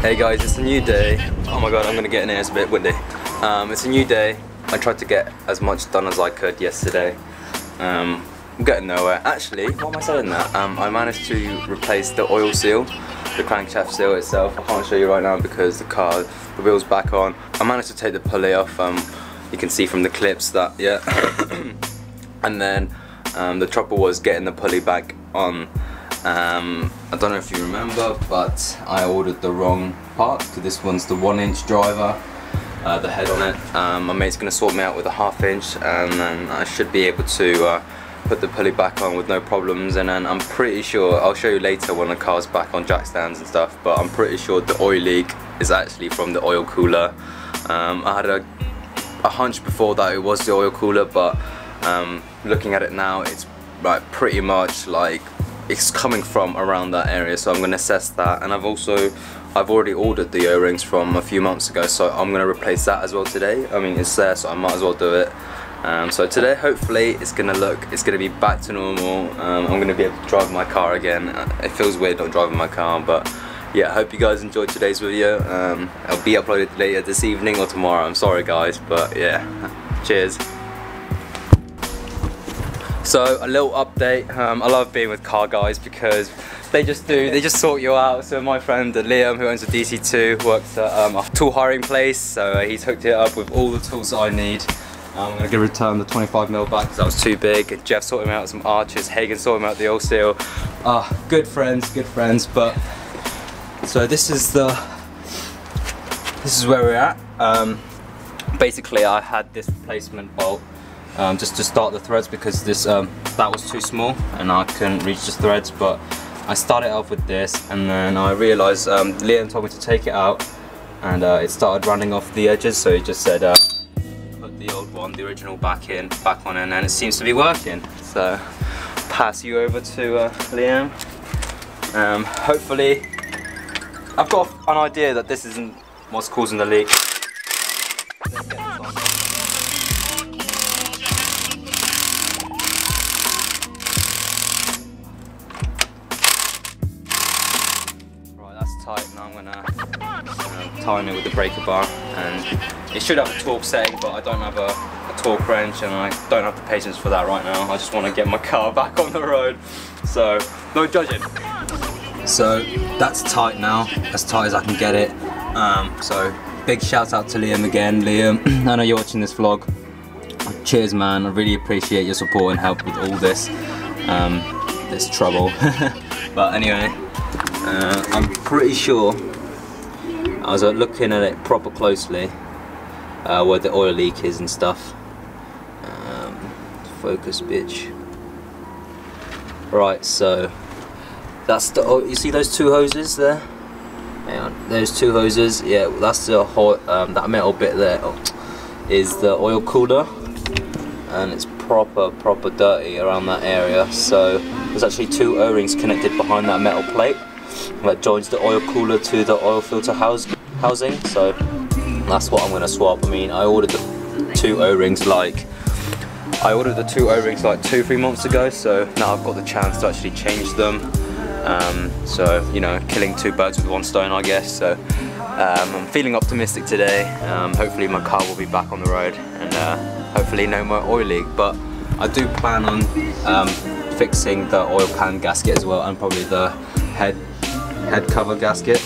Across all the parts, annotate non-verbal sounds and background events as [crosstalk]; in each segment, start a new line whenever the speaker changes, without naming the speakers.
Hey guys, it's a new day. Oh my god, I'm gonna get in here, it's a bit windy. Um, it's a new day. I tried to get as much done as I could yesterday. Um, I'm getting nowhere. Actually, why am I saying that? Um, I managed to replace the oil seal, the crankshaft seal itself. I can't show you right now because the car, the wheel's back on. I managed to take the pulley off. Um, you can see from the clips that, yeah. [coughs] and then um, the trouble was getting the pulley back on um, I don't know if you remember, but I ordered the wrong part. This one's the one inch driver, uh, the head on it. Um, my mate's gonna sort me out with a half inch and then I should be able to uh, put the pulley back on with no problems and then I'm pretty sure, I'll show you later when the car's back on jack stands and stuff, but I'm pretty sure the oil leak is actually from the oil cooler. Um, I had a, a hunch before that it was the oil cooler, but um, looking at it now, it's like pretty much like it's coming from around that area so I'm to assess that. And I've also I've already ordered the o-rings from a few months ago so I'm to replace that as well today. I mean it's there so I might as well do it. Um, so today hopefully it's to look it's to be back to normal. Um, I'm to be able to drive my car again. It feels weird not driving my car but yeah hope you guys enjoyed today's video. Um, it'll be uploaded later this evening or tomorrow. I'm sorry guys but yeah. [laughs] Cheers so a little update, um, I love being with car guys because they just do, they just sort you out. So my friend Liam who owns a DC2 works at um, a tool hiring place so uh, he's hooked it up with all the tools that I need. Um, I'm going to return the 25mm back because that was too big. Jeff sorted me out some arches, Hagen sorted me out the oil seal. Ah, good friends, good friends. But so this is the, this is where we're at. Um, basically I had this replacement bolt um, just to start the threads because this um, that was too small and I couldn't reach the threads but I started off with this and then I realized um, Liam told me to take it out and uh, it started running off the edges so he just said uh, put the old one, the original back in, back on in and it seems to be working. So pass you over to uh, Liam. Um, hopefully I've got an idea that this isn't what's causing the leak tight now I'm gonna uh, time it with the breaker bar. And it should have a torque setting but I don't have a, a, torque wrench and I don't have the patience for that right now. I just want to get my car [laughs] back on the road. So no judging. So that's tight now as tight as I can get it. Um, so big shout out to Liam again. Liam [clears throat] I know you're watching this vlog. Cheers man. I really appreciate your support and help with all this um, this trouble. [laughs] But anyway uh, I'm pretty sure I was looking at it proper closely uh, where the oil leak is and stuff um, focus bitch. Right so that's the oh, you see those two hoses there? Hang on those two hoses yeah that's the whole um, that metal bit there is the oil cooler. And it's proper proper dirty around that area so there's actually two o-rings connected behind that metal plate that joins the oil cooler to the oil filter house housing. So that's what I'm gonna swap. I mean I ordered the two o-rings like I ordered the two o-rings like two three months ago. So now I've got the chance to actually change them. Um, so you know killing two birds with one stone I guess. So um, I'm feeling optimistic today. Um, hopefully my car will be back on the road and uh, hopefully no more oil leak. But I do plan on um, fixing the oil pan gasket as well and probably the head head cover gasket.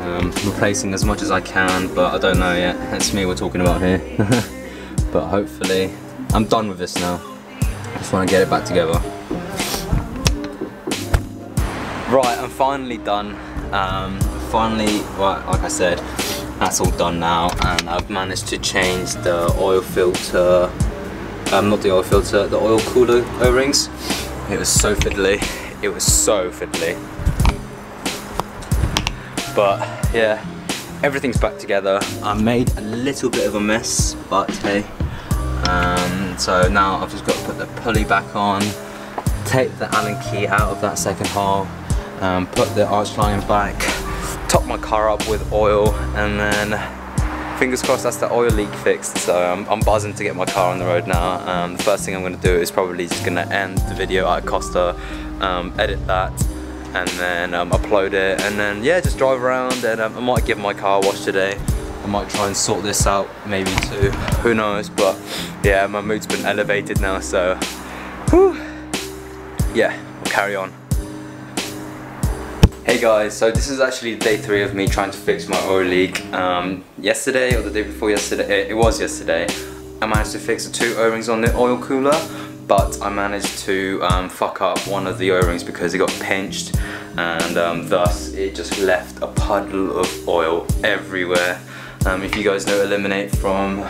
Um, replacing as much as I can, but I don't know yet. That's me we're talking about here. [laughs] but hopefully, I'm done with this now. I just want to get it back together. Right, I'm finally done. Um, finally, right, like I said, that's all done now, and I've managed to change the oil filter, um, not the oil filter, the oil cooler O-rings. It was so fiddly. It was so fiddly but yeah everything's back together. I made a little bit of a mess but hey. Um, so now I've just got to put the pulley back on take the allen key out of that second hole um, put the arch line back top my car up with oil and then fingers crossed that's the oil leak fixed. So I'm, I'm buzzing to get my car on the road now. Um, the first thing I'm going to do is probably just going to end the video at Costa um, edit that, and then um, upload it, and then yeah, just drive around. And um, I might give my car a wash today. I might try and sort this out, maybe too. Who knows? But yeah, my mood's been elevated now, so whew. yeah, we'll carry on. Hey guys, so this is actually day three of me trying to fix my oil leak. Um, yesterday or the day before yesterday, it was yesterday, I managed to fix the two O-rings on the oil cooler, but I managed to um, fuck up one of the O-rings because it got pinched and um, thus it just left a puddle of oil everywhere. Um, if you guys know Eliminate from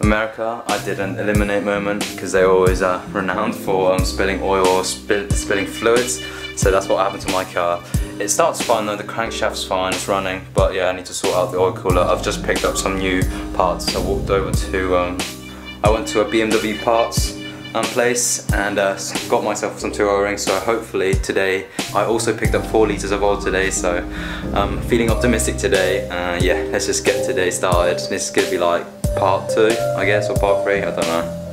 America, I did an Eliminate moment because they're always uh, renowned for um, spilling oil or spill spilling fluids. So that's what happened to my car. It starts fine though, the crankshaft's fine, it's running, but yeah, I need to sort out the oil cooler. I've just picked up some new parts. I walked over to, um, I went to a BMW parts um, place and uh, got myself some two O-rings, so hopefully today, I also picked up four litres of oil today, so I'm um, feeling optimistic today. Uh, yeah, let's just get today started. This is gonna be like part two, I guess, or part three, I don't know.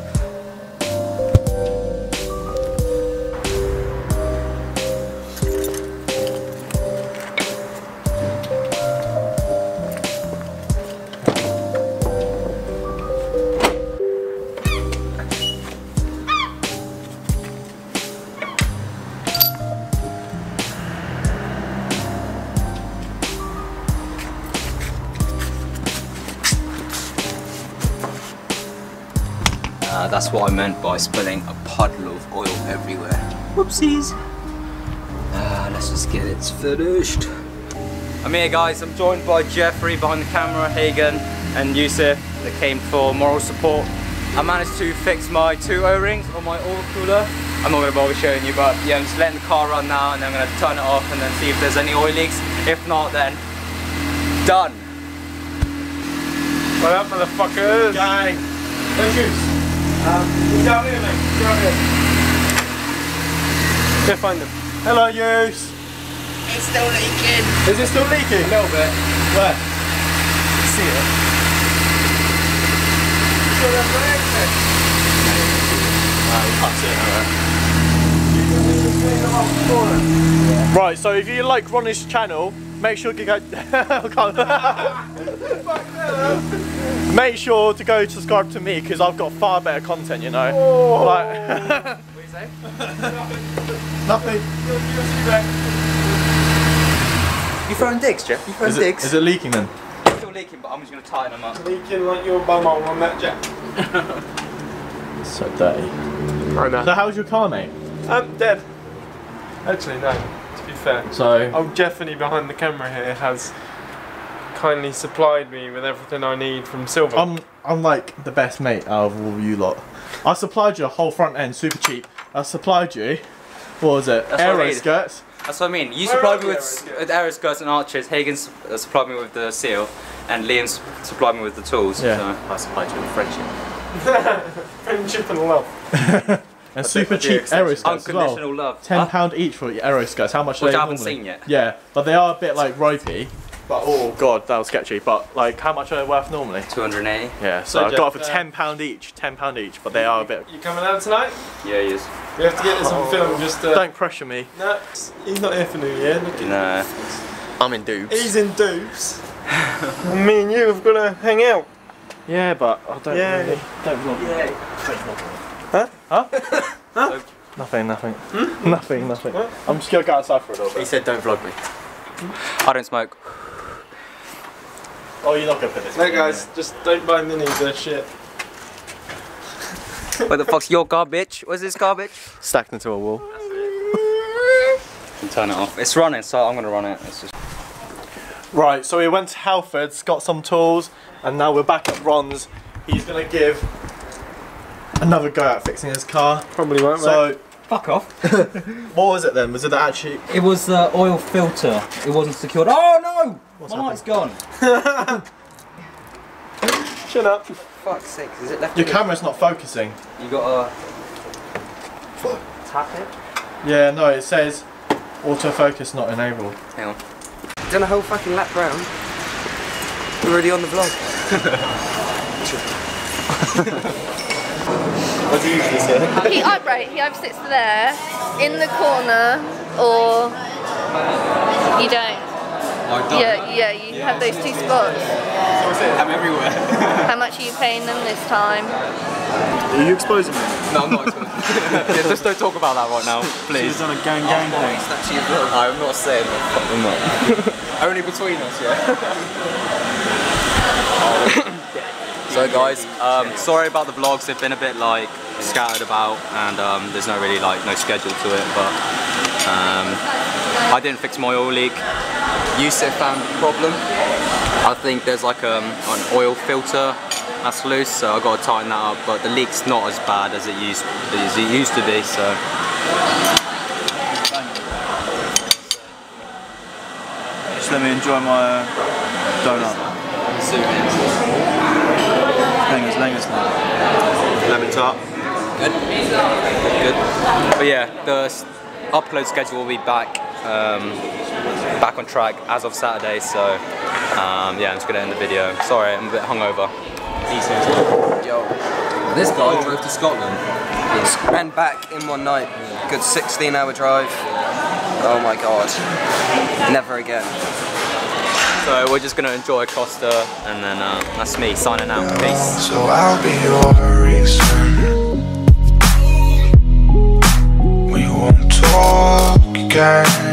Uh, that's what I meant by spilling a puddle of oil everywhere. Whoopsies. Uh, let's just get it finished. I'm here guys, I'm joined by Jeffrey behind the camera, Hagen and Yusuf that came for moral support. I managed to fix my two O-rings on my oil cooler. I'm not going to bother showing you but yeah, I'm just letting the car run now and then I'm going to turn it off and then see if there's any oil leaks. If not then, done.
What up motherfuckers?
Gang.
No shoes.
Um, down here, mate. Down here.
Go find them. Hello, Yous.
It's still leaking.
Is it still leaking?
A little bit.
Where?
See it. So the break
Right, so if you like Ronnie's channel, make sure to go. [laughs] make sure to go subscribe to me because I've got far better content, you know.
Oh.
Like,
What do you say?
nothing.
You throwing dicks, Jeff? You throwing
Is it,
dicks?
is it leaking then?
It's still leaking, but I'm just going to tighten them up.
It's leaking like your bumhole on that jet.
So dirty.
I know.
So how's your car, mate?
I'm dead. Actually, no. To be fair.
So
Old Jeffany behind the camera here has kindly supplied me with everything I need from Silver.
I'm I'm like the best mate out of all you lot. I supplied you a whole front end, super cheap. I supplied you. What was it?
That's
Aero skirts.
That's what I mean. You
Where
supplied me with,
arrows?
with arrow skirts and archers. Hagen su- uh, supplied me with the seal, and Liam s- supplied me with the tools.
Yeah.
So I supplied you with friendship. [laughs]
Friendship and love. [laughs]
And super
do
cheap aero
extension.
skirts as well.
Love.
Ten
Huh?
each for your aero skirts. How much are
Which
they
I haven't
normally?
seen yet.
Yeah, but they are a bit like ropey. But oh god, that was sketchy. But like, how much are they worth normally?
280.
Yeah, so,
So
I got it for ten pound each. Ten pound each, but they are a bit.
You coming out tonight?
Yeah, he is.
We have to get this on oh. film just to...
Don't pressure me.
No, he's not here for New Year. Look at
Nah.
I'm in dupes.
He's in dupes. [laughs] me and you have got to hang out.
Yeah, but I don't
Yeah.
really. Don't vlog.
Huh? [laughs]
Huh? Nothing, nothing. Hmm? Nothing, nothing. I'm just gonna go outside for a little
He said don't vlog me. Hmm? I don't smoke.
Oh, you're not gonna put this.
No
in,
guys, just don't buy minis, they're shit. [laughs]
Where the fuck's your garbage? Where's this garbage?
yeah. Stacked into a wall.
And turn it off. It's running, so I'm gonna run it. It's just
Right, so we went to Halfords, got some tools, and now we're back at Ron's. He's gonna give another go at fixing his car.
Probably won't,
So,
fuck off. [laughs]
what was it then? Was it that actually?
It was the oil filter. It wasn't secured. Oh no!
What's
My
happened?
light's gone. [laughs]
Shut up.
Fuck's sake, is it left?
Your camera's not focusing.
You gotta tap it.
Yeah, no, it says autofocus not enabled.
Hang on. Done a whole fucking lap round. We're already on the vlog. [laughs]
What do you usually say?
He, I, right, he either sits there, in the corner, or you don't. Oh, yeah, yeah, you have those two spots.
I'm everywhere. [laughs]
How much are you paying them this time?
Are you exposing me?
no, I'm not. [laughs] yeah, just don't talk about that right now, please.
on a gang gang oh, thing.
I'm not saying that. I'm not. [laughs] Only between us, yeah. So guys, um, sorry about the vlogs. They've been a bit like scattered about, and um, there's no really like no schedule to it. But um, I didn't fix my oil leak. Yusuf found the problem. I think there's like um, an oil filter that's loose, so I've got to tighten that up. But the leak's not as bad as it used as it used to be. So.
Just let me enjoy my uh, donut. Lengus, Lengus now.
Lemon tart. Good. Good. But yeah, the upload schedule will be back um, back on track as of Saturday. So um, yeah, I'm just gonna end the video. Sorry, I'm a bit hungover.
Yo, this guy drove to Scotland and back in one night. Good 16 hour drive. Oh my god. Never again.
So we're just gonna enjoy Costa, and then uh, that's me signing out. Peace.
So I'll be your reason We won't talk again